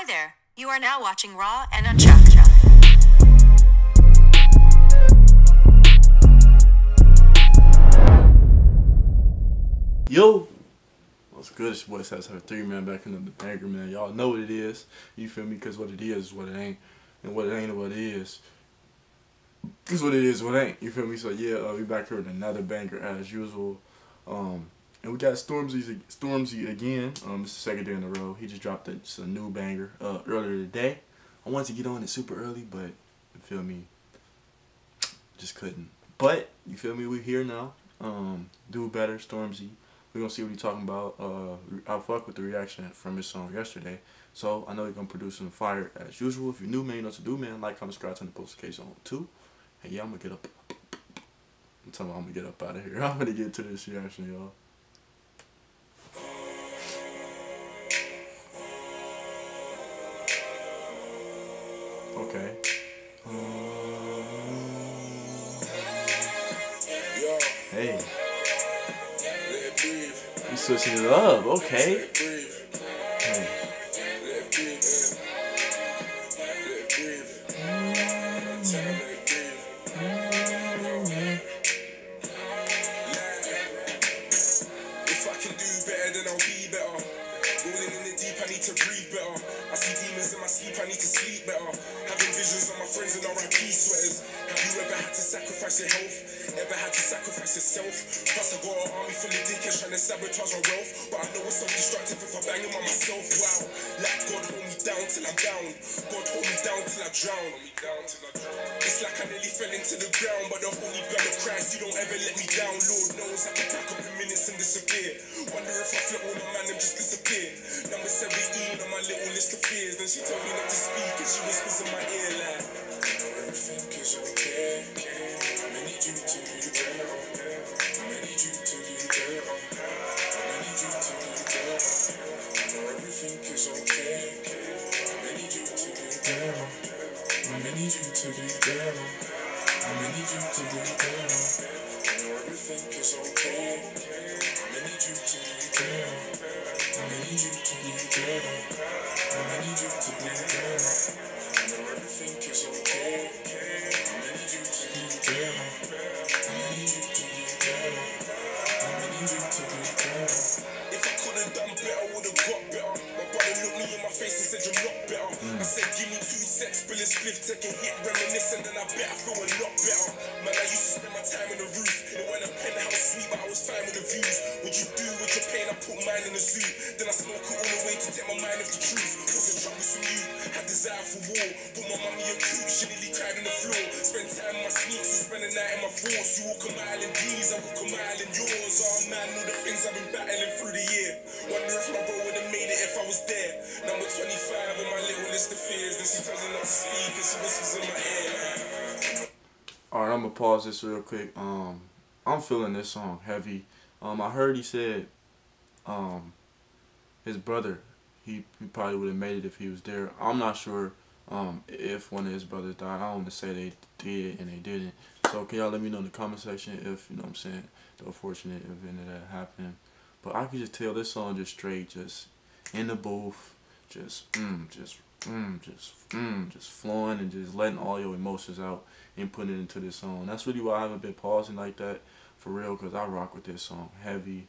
Hi there. You are now watching Raw and Unchucked. Yo, what's good? It's your boy Sass have three man back in the banger man. Y'all know what it is. You feel me? Cause what it is is what it ain't, and what it ain't is what it is. Cause what it is, what ain't. You feel me? So yeah, uh, we back here with another banger as usual. Um, and we got Stormzy Stormzy again. Um, it's the second day in a row. He just dropped a, a new banger uh, earlier today. I wanted to get on it super early, but you feel me? Just couldn't. But you feel me? We here now. Um, do better, Stormzy. We're gonna see what he's talking about. Uh, I fuck with the reaction from his song yesterday. So I know he's gonna produce some fire as usual. If you're new, man, you know what to do, man. Like, comment, subscribe, turn the notification on too. And yeah, I'm gonna get up. I'm telling you, I'm gonna get up out of here. I'm gonna get to this reaction, y'all. Hey. You switching it up, okay. Your health? Ever had to sacrifice yourself? Plus, I got an army full of dickheads trying to sabotage my wealth. But I know it's self-destructive if I bang them on myself. Wow, like God hold me down till I'm down. God hold me down till I drown. It's like I nearly fell into the ground, but the holy blood of Christ, you don't ever let me down. Lord knows I can pack up in minutes and disappear. Wonder if I flip all the man and just disappear. Number 17 on my little list of fears. Then she told me not to speak and she better, would have got better. My brother looked me in my face and said you're not better. I said give me two secs, spill a spliff, take a hit, reminisce, and I bet I feel a lot better. Man, I used to spend my time in the roof. It went a penthouse suite, but I was fine with the views. What you do with your pain, I put mine in the zoo. Then I smoke it all the way to take my mind off the truth. Was a troublesome you, had desire for war. Put my mummy a coop, she nearly cried on the floor. Spend time in my sneaks and spend the night in my thoughts. You walk a mile in these, I walk a mile in yours. Oh man, all the things I've been battling the. Bro would have made it if I was there. Number 25 on my little list of fears. Then she tells me not to speak and she whispers in my ear. Alright, I'm gonna pause this real quick. Um, I'm feeling this song heavy. Um, I heard he said, um, his brother, he, he probably would have made it if he was there. I'm not sure, um, if one of his brothers died. I don't want to say they did and they didn't. So can y'all let me know in the comment section if you know what I'm saying the unfortunate event that happened. But I could just tell this song just straight, just in the booth, just mm, just mm, just mm, just flowing and just letting all your emotions out and putting it into this song. That's really why I haven't been pausing like that for real, cause I rock with this song heavy.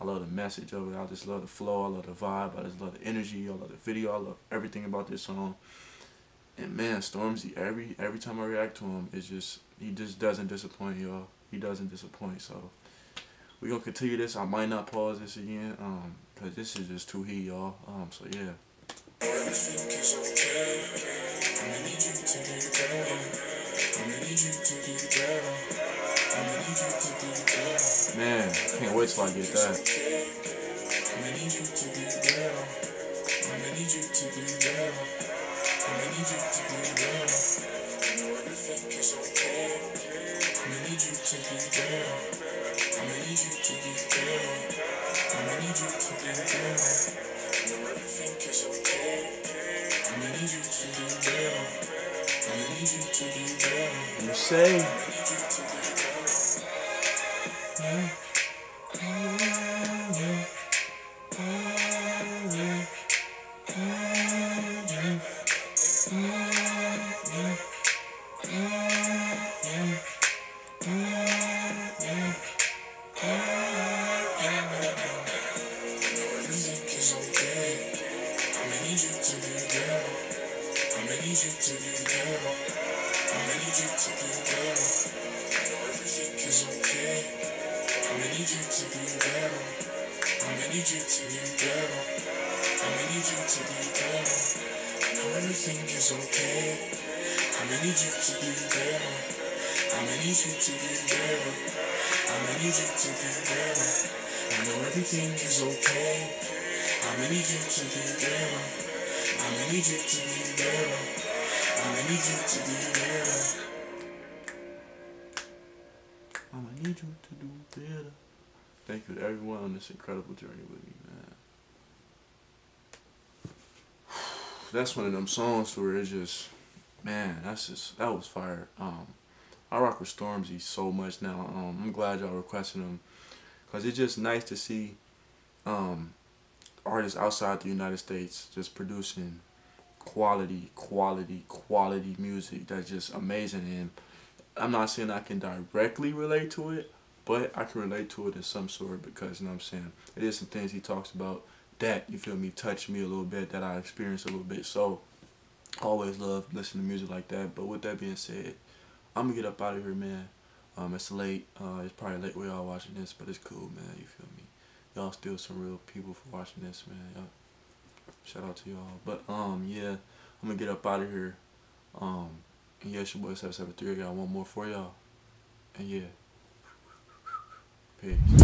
I love the message of it. I just love the flow. I love the vibe. I just love the energy. I love the video. I love everything about this song. And man, Stormzy, every every time I react to him, it's just he just doesn't disappoint, y'all. He doesn't disappoint. So we gonna continue this. I might not pause this again, um, cause this is just too heat, y'all. Um, so yeah. Man, can't wait till I get that. Say. Be better. I'ma need you to be better. I'ma need you to be better. I know everything is okay. I'ma need you to be better. I'ma need you to be better. I'ma need you to be better. I know everything is okay. I'ma need you to be better. I'ma need you to be better. I'ma need you to be better. I'ma need you to do better. Thank you to everyone on this incredible journey with me, man. That's one of them songs where it's just, man, that's just that was fire. Um, I rock with Stormzy so much now. Um, I'm glad y'all requesting them, cause it's just nice to see, um, artists outside the United States just producing quality, quality, quality music that's just amazing. And I'm not saying I can directly relate to it, but I can relate to it in some sort because you know what I'm saying. It is some things he talks about that you feel me touch me a little bit that I experienced a little bit. So always love listening to music like that. But with that being said, I'm gonna get up out of here, man. Um, it's late. Uh, it's probably late where y'all watching this, but it's cool, man. You feel me? Y'all still some real people for watching this, man. Shout out to y'all. But um, yeah, I'm gonna get up out of here. Um, and it's your boy 773. I got one more for y'all. And yeah. Peace.